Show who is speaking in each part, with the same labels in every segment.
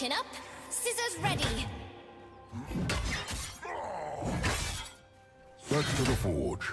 Speaker 1: Chin up, scissors ready.
Speaker 2: Back to the forge.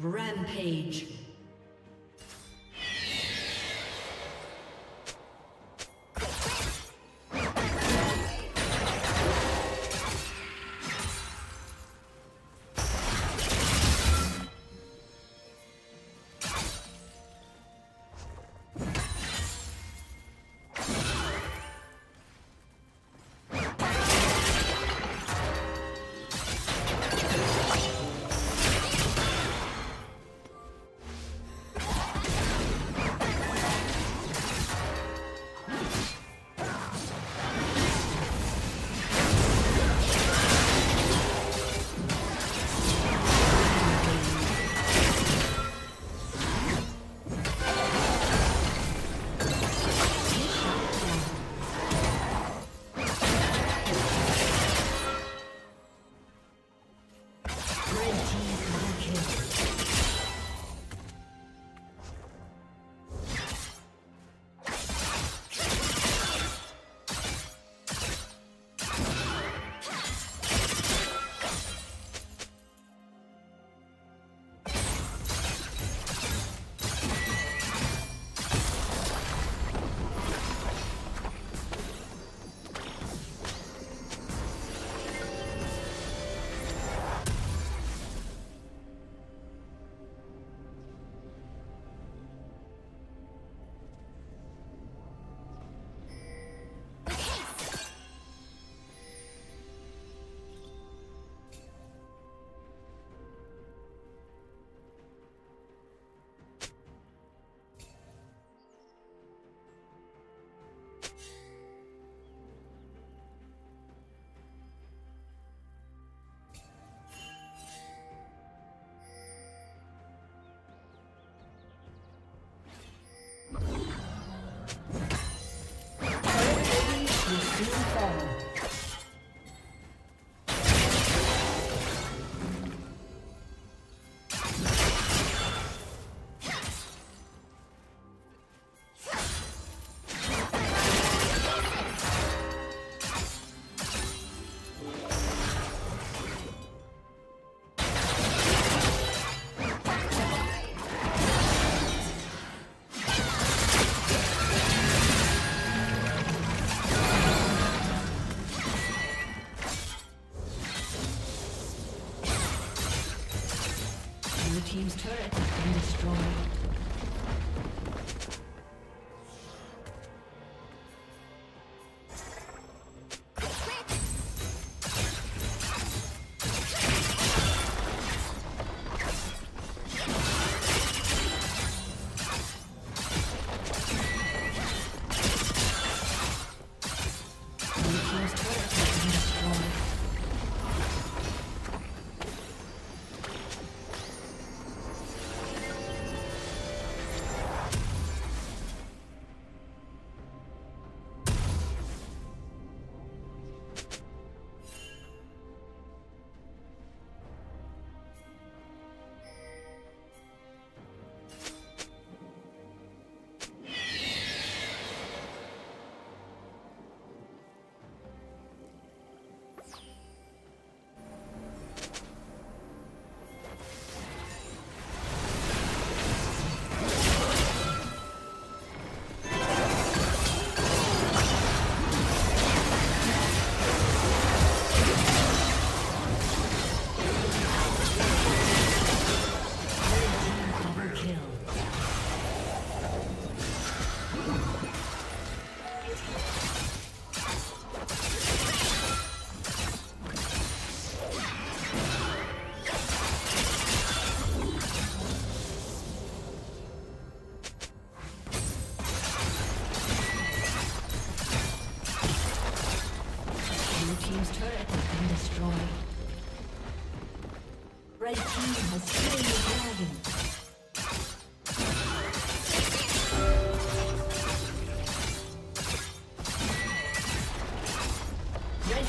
Speaker 3: Rampage.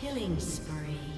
Speaker 3: Killing spree.